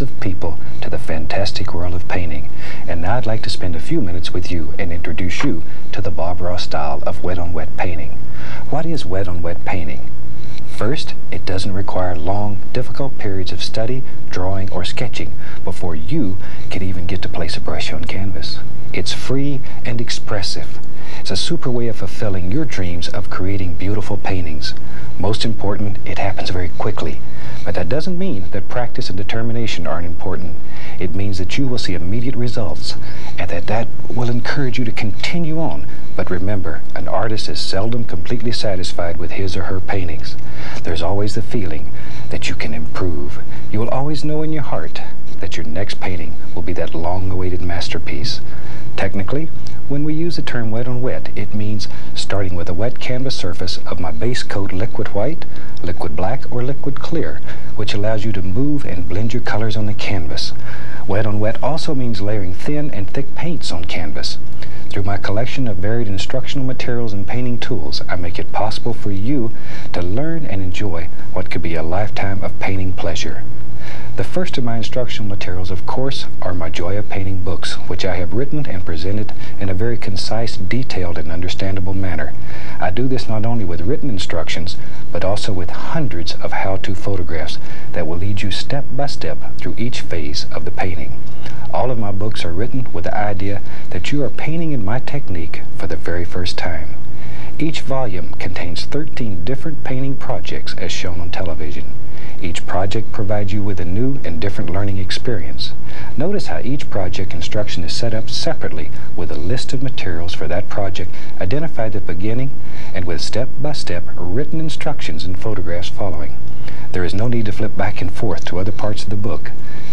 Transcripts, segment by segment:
of people to the fantastic world of painting. And now I'd like to spend a few minutes with you and introduce you to the Bob Ross style of wet-on-wet -wet painting. What is wet-on-wet -wet painting? First, it doesn't require long, difficult periods of study, drawing, or sketching before you can even get to place a brush on canvas. It's free and expressive. It's a super way of fulfilling your dreams of creating beautiful paintings. Most important, it happens very quickly. But that doesn't mean that practice and determination aren't important. It means that you will see immediate results and that that will encourage you to continue on. But remember, an artist is seldom completely satisfied with his or her paintings. There's always the feeling that you can improve. You will always know in your heart that your next painting will be that long-awaited masterpiece. Technically, when we use the term wet on wet, it means starting with a wet canvas surface of my base coat liquid white, liquid black, or liquid clear, which allows you to move and blend your colors on the canvas. Wet on wet also means layering thin and thick paints on canvas. Through my collection of varied instructional materials and painting tools, I make it possible for you to learn and enjoy what could be a lifetime of painting pleasure. The first of my instructional materials, of course, are my Joy of Painting books, which I have written and presented in a very concise, detailed, and understandable manner. I do this not only with written instructions, but also with hundreds of how-to photographs that will lead you step by step through each phase of the painting. All of my books are written with the idea that you are painting in my technique for the very first time. Each volume contains 13 different painting projects as shown on television. Each project provides you with a new and different learning experience. Notice how each project instruction is set up separately with a list of materials for that project identified at the beginning and with step-by-step -step written instructions and photographs following. There is no need to flip back and forth to other parts of the book.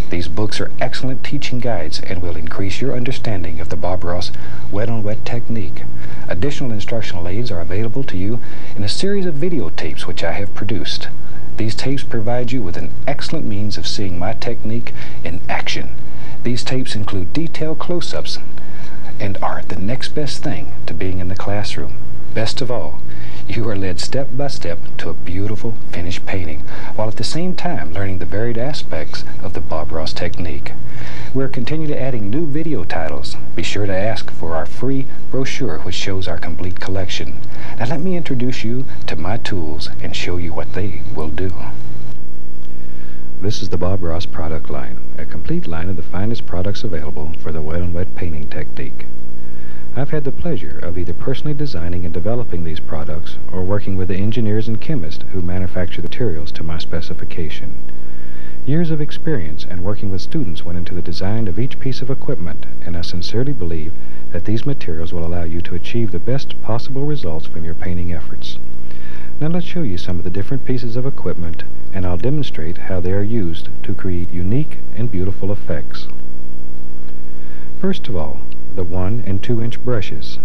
These books are excellent teaching guides and will increase your understanding of the Bob Ross wet-on-wet -wet technique. Additional instructional aids are available to you in a series of videotapes which I have produced. These tapes provide you with an excellent means of seeing my technique in action. These tapes include detailed close-ups and are the next best thing to being in the classroom. Best of all, you are led step by step to a beautiful finished painting, while at the same time learning the varied aspects of the Bob Ross technique. We're continually adding new video titles. Be sure to ask for our free brochure which shows our complete collection. Now let me introduce you to my tools and show you what they will do. This is the Bob Ross product line, a complete line of the finest products available for the wet on wet painting technique. I've had the pleasure of either personally designing and developing these products or working with the engineers and chemists who manufacture the materials to my specification. Years of experience and working with students went into the design of each piece of equipment, and I sincerely believe that these materials will allow you to achieve the best possible results from your painting efforts. Now let's show you some of the different pieces of equipment, and I'll demonstrate how they are used to create unique and beautiful effects. First of all, the 1 and 2 inch brushes.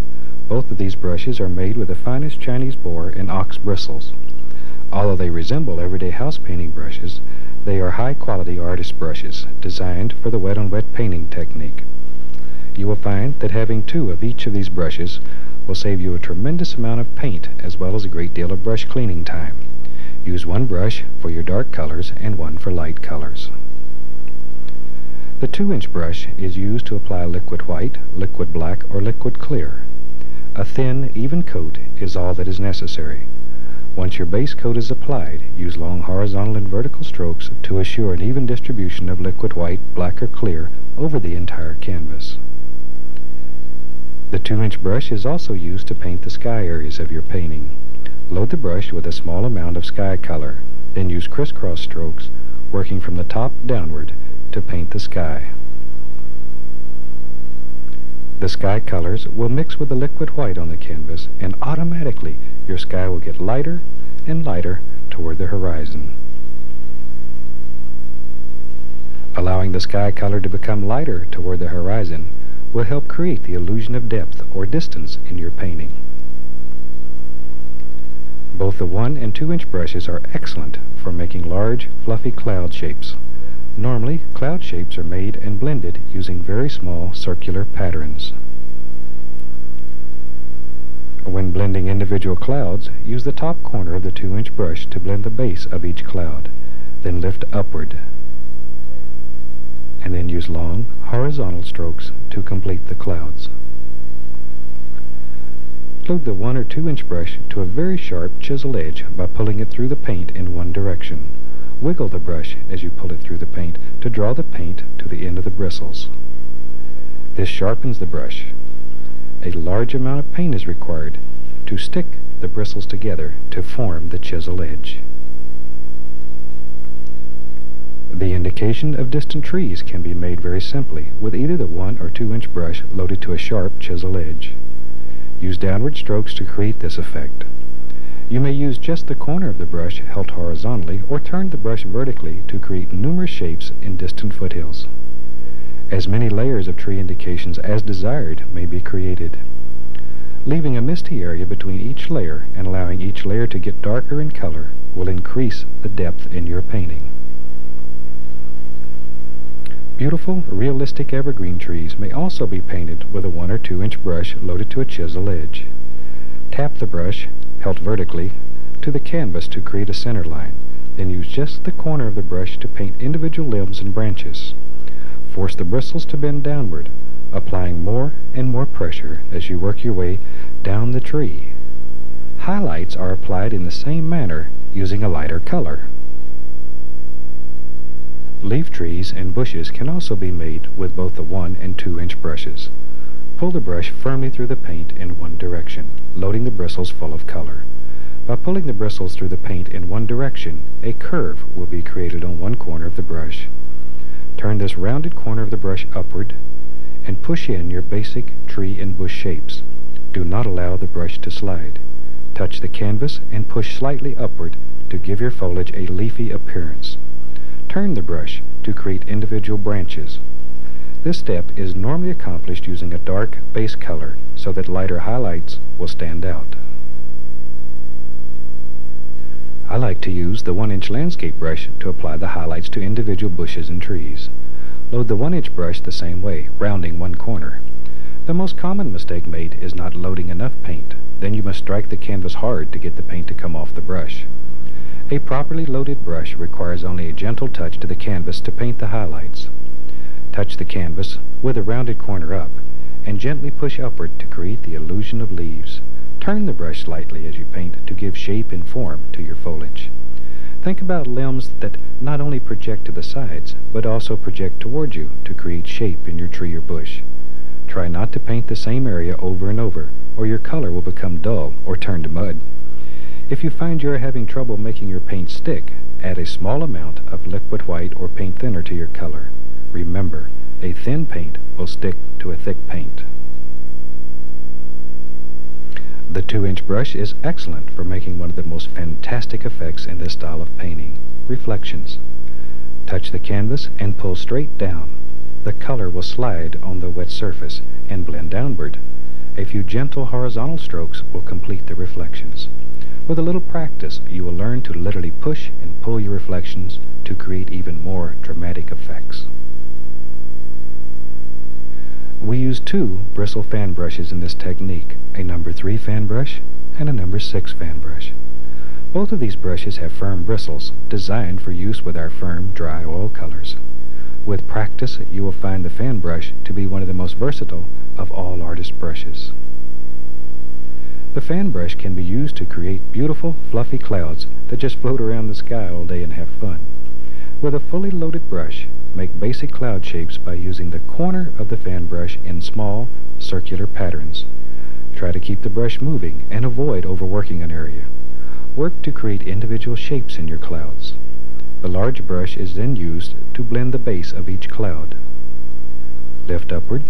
Both of these brushes are made with the finest Chinese boar and ox bristles. Although they resemble everyday house painting brushes, they are high-quality artist brushes designed for the wet-on-wet painting technique. You will find that having two of each of these brushes will save you a tremendous amount of paint as well as a great deal of brush cleaning time. Use one brush for your dark colors and one for light colors. The 2-inch brush is used to apply liquid white, liquid black, or liquid clear. A thin, even coat is all that is necessary. Once your base coat is applied, use long horizontal and vertical strokes to assure an even distribution of liquid white, black, or clear over the entire canvas. The 2-inch brush is also used to paint the sky areas of your painting. Load the brush with a small amount of sky color, then use crisscross strokes, working from the top downward, to paint the sky. The sky colors will mix with the liquid white on the canvas, and automatically your sky will get lighter and lighter toward the horizon. Allowing the sky color to become lighter toward the horizon will help create the illusion of depth or distance in your painting. Both the 1 and 2 inch brushes are excellent for making large, fluffy cloud shapes. Normally, cloud shapes are made and blended using very small circular patterns. When blending individual clouds, use the top corner of the 2-inch brush to blend the base of each cloud. Then lift upward. And then use long, horizontal strokes to complete the clouds. Load the 1 or 2 inch brush to a very sharp chisel edge by pulling it through the paint in one direction. Wiggle the brush as you pull it through the paint to draw the paint to the end of the bristles. This sharpens the brush. A large amount of paint is required to stick the bristles together to form the chisel edge. The indication of distant trees can be made very simply with either the 1 or 2 inch brush loaded to a sharp chisel edge. Use downward strokes to create this effect. You may use just the corner of the brush held horizontally or turn the brush vertically to create numerous shapes in distant foothills. As many layers of tree indications as desired may be created. Leaving a misty area between each layer and allowing each layer to get darker in color will increase the depth in your painting. Beautiful, realistic evergreen trees may also be painted with a 1 or 2 inch brush loaded to a chisel edge. Tap the brush, held vertically, to the canvas to create a center line. Then use just the corner of the brush to paint individual limbs and branches. Force the bristles to bend downward, applying more and more pressure as you work your way down the tree. Highlights are applied in the same manner using a lighter color. Leaf trees and bushes can also be made with both the 1 and 2 inch brushes. Pull the brush firmly through the paint in one direction, loading the bristles full of color. By pulling the bristles through the paint in one direction, a curve will be created on one corner of the brush. Turn this rounded corner of the brush upward and push in your basic tree and bush shapes. Do not allow the brush to slide. Touch the canvas and push slightly upward to give your foliage a leafy appearance. Turn the brush to create individual branches. This step is normally accomplished using a dark base color so that lighter highlights will stand out. I like to use the 1-inch landscape brush to apply the highlights to individual bushes and trees. Load the 1-inch brush the same way, rounding one corner. The most common mistake made is not loading enough paint. Then you must strike the canvas hard to get the paint to come off the brush. A properly loaded brush requires only a gentle touch to the canvas to paint the highlights. Touch the canvas with a rounded corner up and gently push upward to create the illusion of leaves. Turn the brush slightly as you paint to give shape and form to your foliage. Think about limbs that not only project to the sides, but also project toward you to create shape in your tree or bush. Try not to paint the same area over and over, or your color will become dull or turn to mud. If you find you are having trouble making your paint stick, add a small amount of liquid white or paint thinner to your color. Remember, a thin paint will stick to a thick paint. The 2-inch brush is excellent for making one of the most fantastic effects in this style of painting, reflections. Touch the canvas and pull straight down. The color will slide on the wet surface and blend downward. A few gentle horizontal strokes will complete the reflections. With a little practice, you will learn to literally push and pull your reflections to create even more dramatic effects. We use two bristle fan brushes in this technique, a number 3 fan brush and a number 6 fan brush. Both of these brushes have firm bristles, designed for use with our firm, dry oil colors. With practice, you will find the fan brush to be one of the most versatile of all artist brushes. The fan brush can be used to create beautiful, fluffy clouds that just float around the sky all day and have fun. With a fully loaded brush, make basic cloud shapes by using the corner of the fan brush in small, circular patterns. Try to keep the brush moving and avoid overworking an area. Work to create individual shapes in your clouds. The large brush is then used to blend the base of each cloud. Lift upward.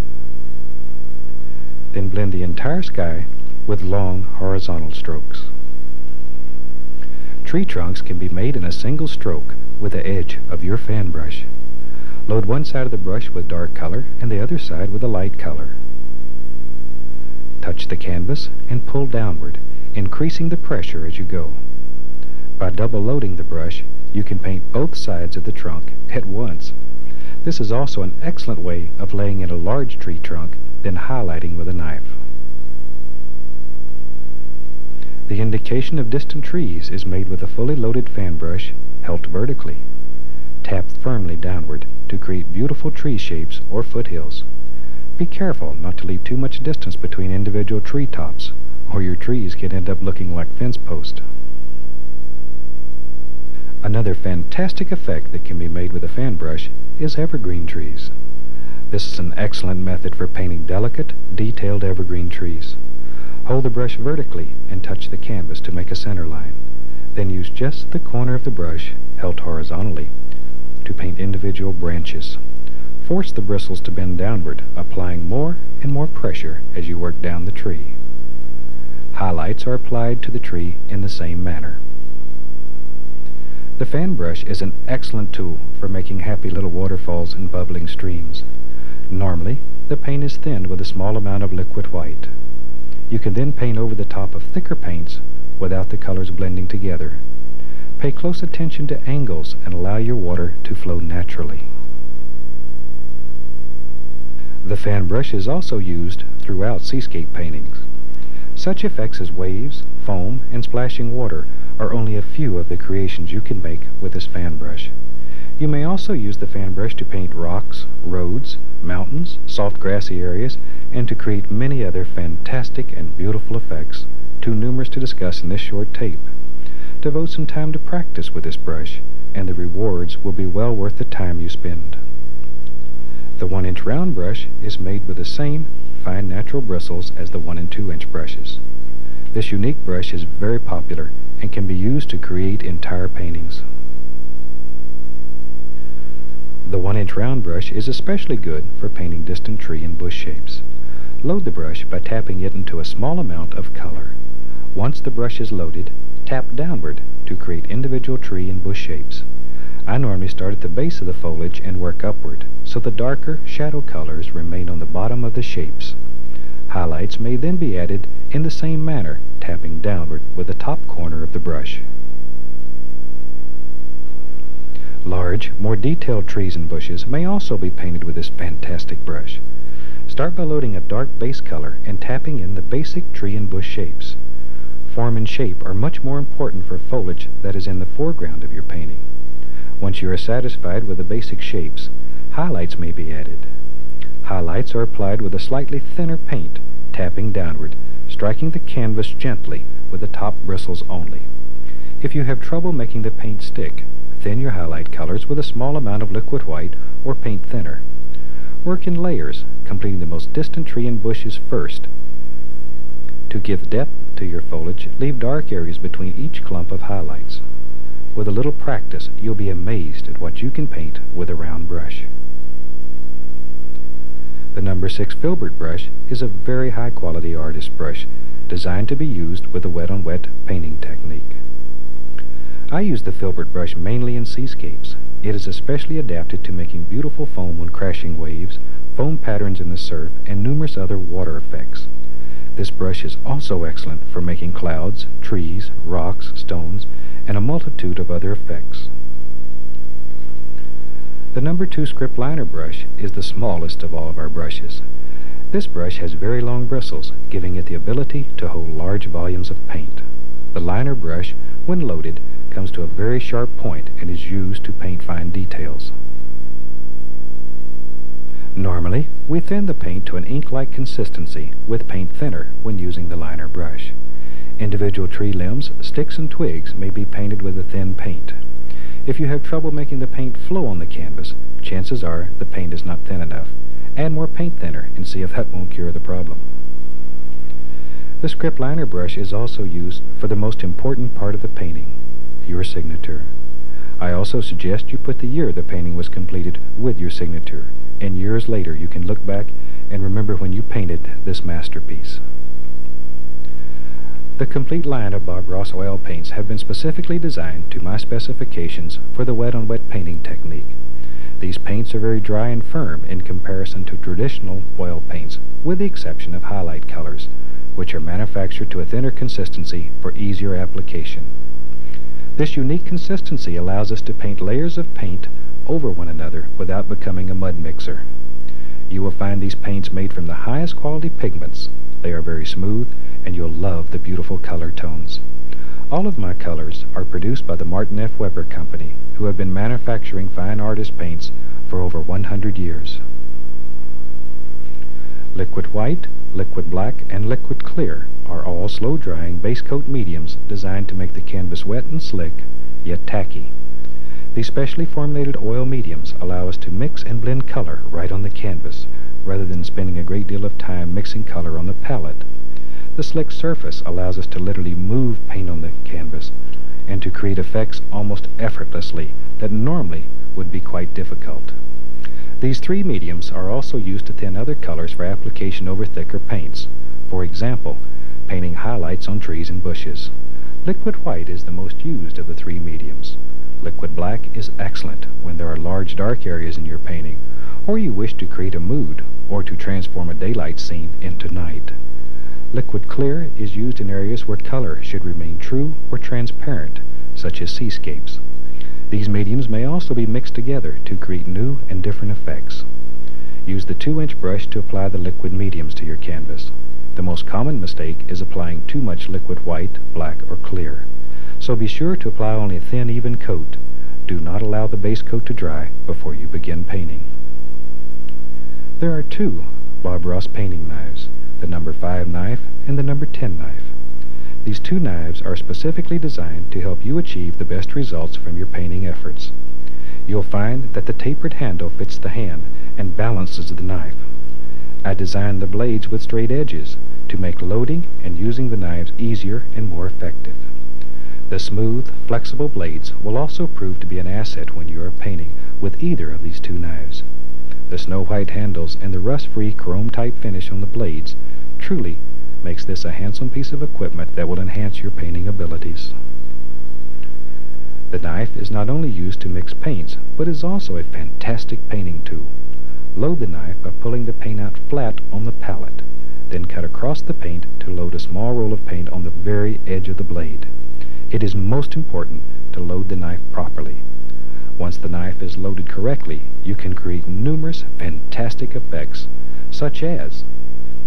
Then blend the entire sky with long horizontal strokes. Tree trunks can be made in a single stroke with the edge of your fan brush. Load one side of the brush with dark color and the other side with a light color. Touch the canvas and pull downward, increasing the pressure as you go. By double loading the brush, you can paint both sides of the trunk at once. This is also an excellent way of laying in a large tree trunk, then highlighting with a knife. The indication of distant trees is made with a fully loaded fan brush held vertically. Tap firmly downward to create beautiful tree shapes or foothills. Be careful not to leave too much distance between individual tree tops, or your trees can end up looking like fence posts. Another fantastic effect that can be made with a fan brush is evergreen trees. This is an excellent method for painting delicate, detailed evergreen trees. Hold the brush vertically and touch the canvas to make a center line. Then use just the corner of the brush, held horizontally, to paint individual branches. Force the bristles to bend downward, applying more and more pressure as you work down the tree. Highlights are applied to the tree in the same manner. The fan brush is an excellent tool for making happy little waterfalls and bubbling streams. Normally, the paint is thinned with a small amount of liquid white. You can then paint over the top of thicker paints without the colors blending together. Pay close attention to angles and allow your water to flow naturally. The fan brush is also used throughout seascape paintings. Such effects as waves, foam, and splashing water are only a few of the creations you can make with this fan brush. You may also use the fan brush to paint rocks, roads, mountains, soft grassy areas, and to create many other fantastic and beautiful effects, too numerous to discuss in this short tape. Devote some time to practice with this brush, and the rewards will be well worth the time you spend. The 1-inch round brush is made with the same fine natural bristles as the 1 and 2 inch brushes. This unique brush is very popular and can be used to create entire paintings. The 1-inch round brush is especially good for painting distant tree and bush shapes. Load the brush by tapping it into a small amount of color. Once the brush is loaded, tap downward to create individual tree and bush shapes. I normally start at the base of the foliage and work upward, so the darker shadow colors remain on the bottom of the shapes. Highlights may then be added in the same manner, tapping downward with the top corner of the brush. Large, more detailed trees and bushes may also be painted with this fantastic brush. Start by loading a dark base color and tapping in the basic tree and bush shapes. Form and shape are much more important for foliage that is in the foreground of your painting. Once you are satisfied with the basic shapes, highlights may be added. Highlights are applied with a slightly thinner paint, tapping downward, striking the canvas gently with the top bristles only. If you have trouble making the paint stick, Thin your highlight colors with a small amount of liquid white or paint thinner. Work in layers, completing the most distant tree and bushes first. To give depth to your foliage, leave dark areas between each clump of highlights. With a little practice, you'll be amazed at what you can paint with a round brush. The number 6 filbert brush is a very high-quality artist brush designed to be used with a wet-on-wet -wet painting technique. I use the filbert brush mainly in seascapes. It is especially adapted to making beautiful foam when crashing waves, foam patterns in the surf, and numerous other water effects. This brush is also excellent for making clouds, trees, rocks, stones, and a multitude of other effects. The number 2 script liner brush is the smallest of all of our brushes. This brush has very long bristles, giving it the ability to hold large volumes of paint. The liner brush, when loaded, comes to a very sharp point and is used to paint fine details. Normally, we thin the paint to an ink-like consistency with paint thinner when using the liner brush. Individual tree limbs, sticks, and twigs may be painted with a thin paint. If you have trouble making the paint flow on the canvas, chances are the paint is not thin enough. Add more paint thinner and see if that won't cure the problem. The script liner brush is also used for the most important part of the painting, your signature. I also suggest you put the year the painting was completed with your signature, and years later you can look back and remember when you painted this masterpiece. The complete line of Bob Ross oil paints have been specifically designed to my specifications for the wet-on-wet -wet painting technique. These paints are very dry and firm in comparison to traditional oil paints, with the exception of highlight colors, which are manufactured to a thinner consistency for easier application. This unique consistency allows us to paint layers of paint over one another without becoming a mud mixer. You will find these paints made from the highest quality pigments, They are very smooth, and you'll love the beautiful color tones. All of my colors are produced by the Martin F. Weber Company, who have been manufacturing fine artist paints for over 100 years. Liquid white, liquid black, and liquid clear are all slow-drying base coat mediums designed to make the canvas wet and slick, yet tacky. These specially formulated oil mediums allow us to mix and blend color right on the canvas, rather than spending a great deal of time mixing color on the palette. The slick surface allows us to literally move paint on the canvas and to create effects almost effortlessly that normally would be quite difficult. These three mediums are also used to thin other colors for application over thicker paints. For example, painting highlights on trees and bushes. Liquid white is the most used of the three mediums. Liquid black is excellent when there are large dark areas in your painting, or you wish to create a mood, or to transform a daylight scene into night. Liquid clear is used in areas where color should remain true or transparent, such as seascapes. These mediums may also be mixed together to create new and different effects. Use the 2-inch brush to apply the liquid mediums to your canvas. The most common mistake is applying too much liquid white, black, or clear so be sure to apply only a thin, even coat. Do not allow the base coat to dry before you begin painting. There are two Bob Ross painting knives, the number 5 knife and the number 10 knife. These two knives are specifically designed to help you achieve the best results from your painting efforts. You'll find that the tapered handle fits the hand and balances the knife. I designed the blades with straight edges to make loading and using the knives easier and more effective. The smooth, flexible blades will also prove to be an asset when you are painting with either of these two knives. The snow white handles and the rust-free chrome-type finish on the blades truly makes this a handsome piece of equipment that will enhance your painting abilities. The knife is not only used to mix paints, but is also a fantastic painting tool. Load the knife by pulling the paint out flat on the palette, then cut across the paint to load a small roll of paint on the very edge of the blade. It is most important to load the knife properly. Once the knife is loaded correctly, you can create numerous fantastic effects, such as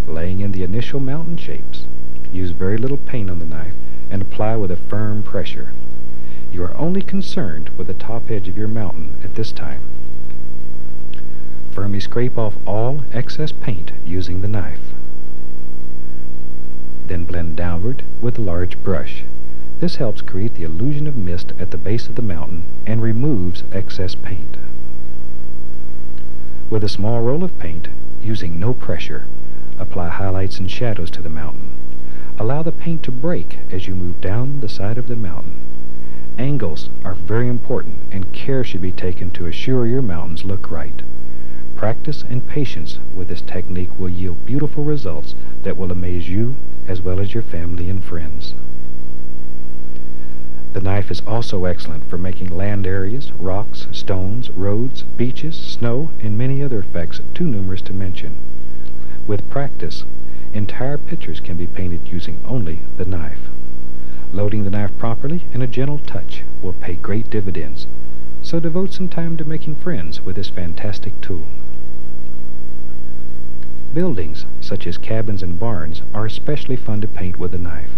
laying in the initial mountain shapes. Use very little paint on the knife and apply with a firm pressure. You are only concerned with the top edge of your mountain at this time. Firmly scrape off all excess paint using the knife. Then blend downward with a large brush. This helps create the illusion of mist at the base of the mountain and removes excess paint. With a small roll of paint, using no pressure, apply highlights and shadows to the mountain. Allow the paint to break as you move down the side of the mountain. Angles are very important and care should be taken to assure your mountains look right. Practice and patience with this technique will yield beautiful results that will amaze you as well as your family and friends. The knife is also excellent for making land areas, rocks, stones, roads, beaches, snow, and many other effects too numerous to mention. With practice, entire pictures can be painted using only the knife. Loading the knife properly and a gentle touch will pay great dividends, so devote some time to making friends with this fantastic tool. Buildings, such as cabins and barns, are especially fun to paint with a knife.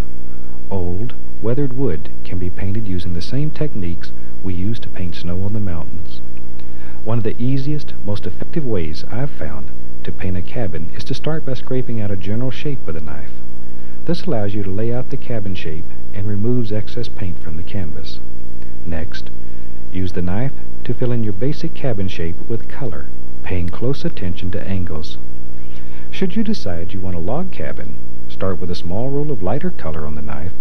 Old, Weathered wood can be painted using the same techniques we use to paint snow on the mountains. One of the easiest, most effective ways I've found to paint a cabin is to start by scraping out a general shape with a knife. This allows you to lay out the cabin shape and removes excess paint from the canvas. Next, use the knife to fill in your basic cabin shape with color, paying close attention to angles. Should you decide you want a log cabin, start with a small roll of lighter color on the knife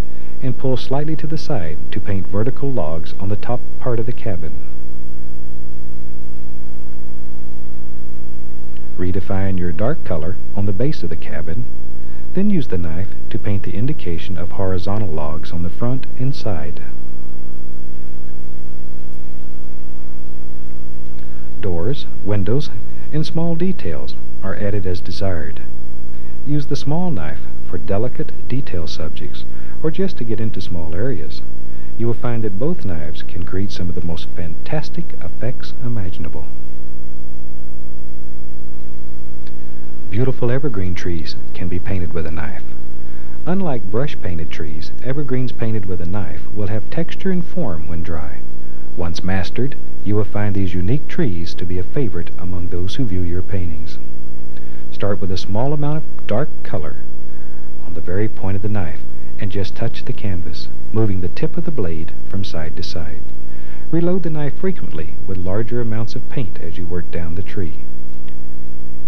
and pull slightly to the side to paint vertical logs on the top part of the cabin. Redefine your dark color on the base of the cabin, then use the knife to paint the indication of horizontal logs on the front and side. Doors, windows, and small details are added as desired. Use the small knife for delicate detail subjects or just to get into small areas. You will find that both knives can create some of the most fantastic effects imaginable. Beautiful evergreen trees can be painted with a knife. Unlike brush-painted trees, evergreens painted with a knife will have texture and form when dry. Once mastered, you will find these unique trees to be a favorite among those who view your paintings. Start with a small amount of dark color the very point of the knife and just touch the canvas, moving the tip of the blade from side to side. Reload the knife frequently with larger amounts of paint as you work down the tree.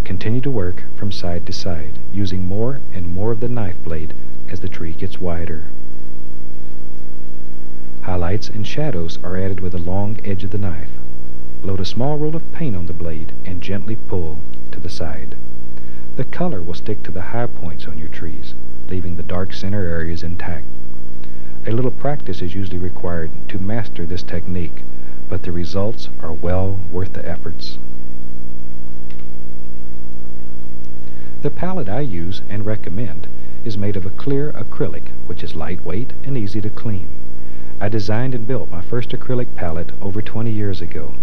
Continue to work from side to side, using more and more of the knife blade as the tree gets wider. Highlights and shadows are added with the long edge of the knife. Load a small roll of paint on the blade and gently pull to the side. The color will stick to the high points on your trees, leaving the dark center areas intact. A little practice is usually required to master this technique, but the results are well worth the efforts. The palette I use and recommend is made of a clear acrylic, which is lightweight and easy to clean. I designed and built my first acrylic palette over 20 years ago,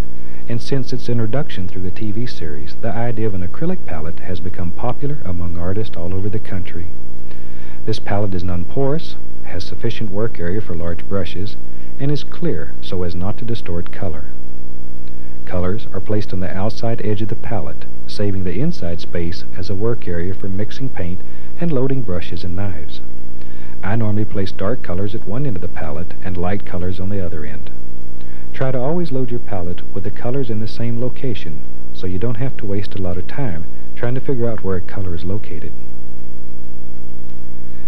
and since its introduction through the TV series, the idea of an acrylic palette has become popular among artists all over the country. This palette is non-porous, has sufficient work area for large brushes, and is clear so as not to distort color. Colors are placed on the outside edge of the palette saving the inside space as a work area for mixing paint and loading brushes and knives. I normally place dark colors at one end of the palette and light colors on the other end. Try to always load your palette with the colors in the same location so you don't have to waste a lot of time trying to figure out where a color is located.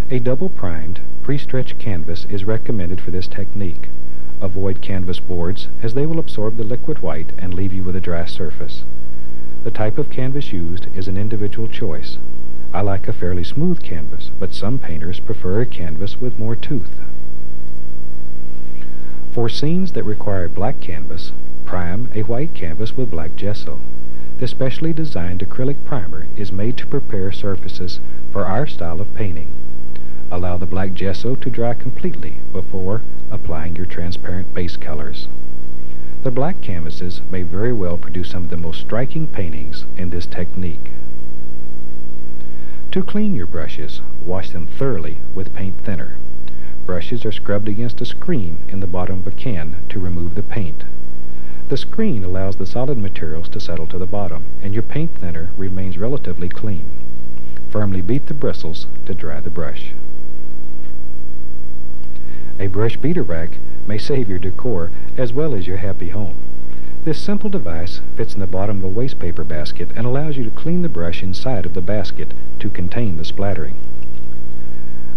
A double primed, pre-stretched canvas is recommended for this technique. Avoid canvas boards as they will absorb the liquid white and leave you with a dry surface. The type of canvas used is an individual choice. I like a fairly smooth canvas, but some painters prefer a canvas with more tooth. For scenes that require black canvas, prime a white canvas with black gesso. The specially designed acrylic primer is made to prepare surfaces for our style of painting. Allow the black gesso to dry completely before applying your transparent base colors. The black canvases may very well produce some of the most striking paintings in this technique. To clean your brushes, wash them thoroughly with paint thinner. Brushes are scrubbed against a screen in the bottom of a can to remove the paint. The screen allows the solid materials to settle to the bottom, and your paint thinner remains relatively clean. Firmly beat the bristles to dry the brush. A brush beater rack may save your decor as well as your happy home. This simple device fits in the bottom of a waste paper basket and allows you to clean the brush inside of the basket to contain the splattering.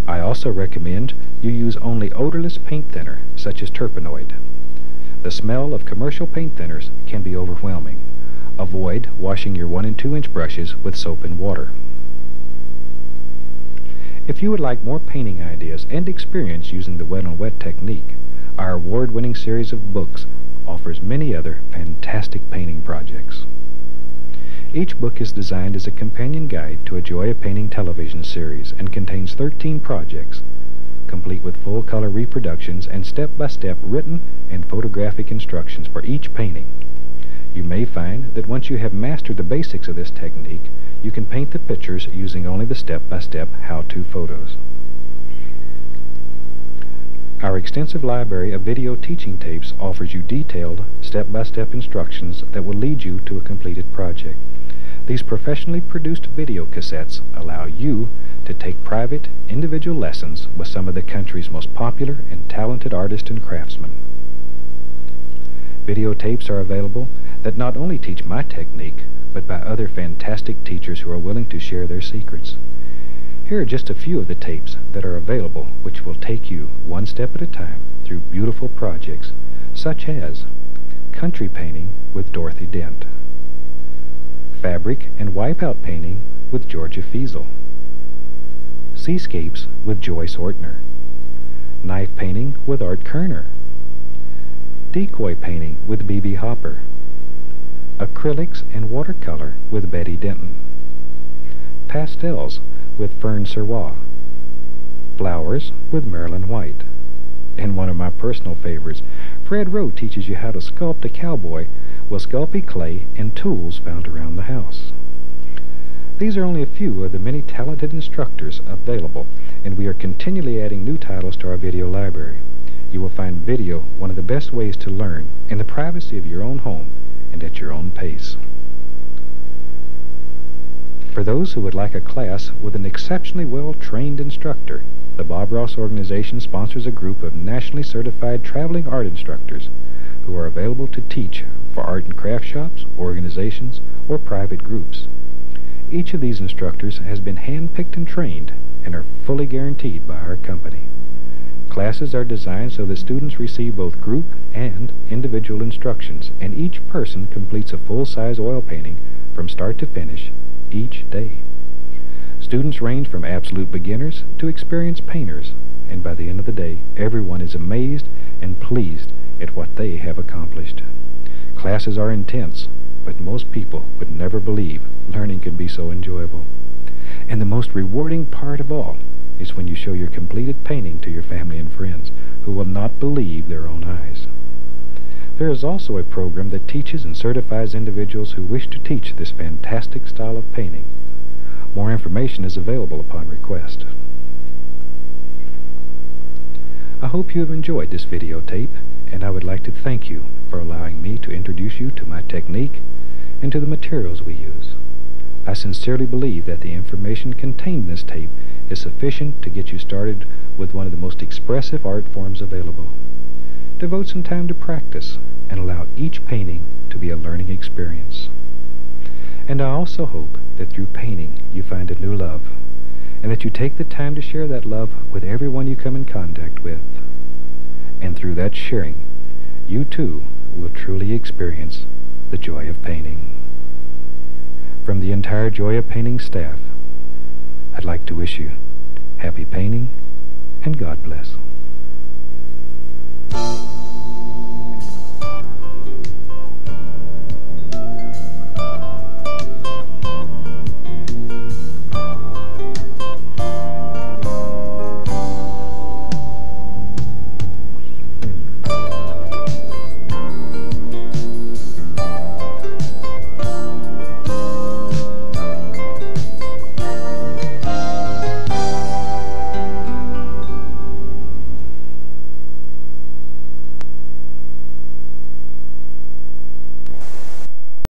I also recommend you use only odorless paint thinner, such as Turpenoid. The smell of commercial paint thinners can be overwhelming. Avoid washing your 1 and 2 inch brushes with soap and water. If you would like more painting ideas and experience using the wet on wet technique, our award-winning series of books offers many other fantastic painting projects. Each book is designed as a companion guide to a Joy of Painting television series and contains 13 projects, complete with full-color reproductions and step-by-step -step written and photographic instructions for each painting. You may find that once you have mastered the basics of this technique, you can paint the pictures using only the step-by-step how-to photos. Our extensive library of video teaching tapes offers you detailed, step-by-step -step instructions that will lead you to a completed project. These professionally produced video cassettes allow you to take private, individual lessons with some of the country's most popular and talented artists and craftsmen. Videotapes are available that not only teach my technique, but by other fantastic teachers who are willing to share their secrets. Here are just a few of the tapes that are available which will take you one step at a time through beautiful projects such as Country Painting with Dorothy Dent, Fabric and Wipeout Painting with Georgia Feasel, Seascapes with Joyce Ortner, Knife Painting with Art Kerner, Decoy Painting with B.B. Hopper, Acrylics and Watercolor with Betty Denton, Pastels with Fern Serwa, Flowers with Marilyn White, and one of my personal favorites, Fred Rowe teaches you how to sculpt a cowboy with sculpey clay and tools found around the house. These are only a few of the many talented instructors available, and we are continually adding new titles to our video library. You will find video one of the best ways to learn in the privacy of your own home and at your own pace. For those who would like a class with an exceptionally well-trained instructor, the Bob Ross organization sponsors a group of nationally certified traveling art instructors who are available to teach for art and craft shops, organizations, or private groups. Each of these instructors has been hand-picked and trained and are fully guaranteed by our company. Classes are designed so that students receive both group and individual instructions, and each person completes a full-size oil painting from start to finish each day. Students range from absolute beginners to experienced painters, and by the end of the day, everyone is amazed and pleased at what they have accomplished. Classes are intense, but most people would never believe learning could be so enjoyable. And the most rewarding part of all is when you show your completed painting to your family and friends, who will not believe their own eyes. There is also a program that teaches and certifies individuals who wish to teach this fantastic style of painting. More information is available upon request. I hope you have enjoyed this videotape, and I would like to thank you for allowing me to introduce you to my technique and to the materials we use. I sincerely believe that the information contained in this tape is sufficient to get you started with one of the most expressive art forms available. Devote some time to practice and allow each painting to be a learning experience. And I also hope that through painting you find a new love, and that you take the time to share that love with everyone you come in contact with. And through that sharing, you too will truly experience the joy of painting. From the entire Joy of Painting staff, I'd like to wish you happy painting and God bless.